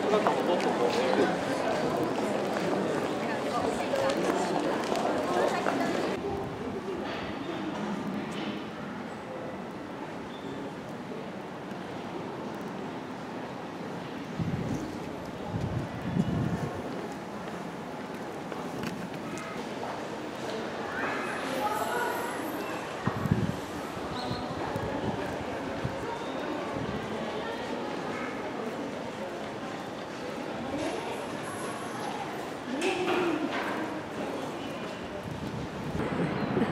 となんかほとんどこうね。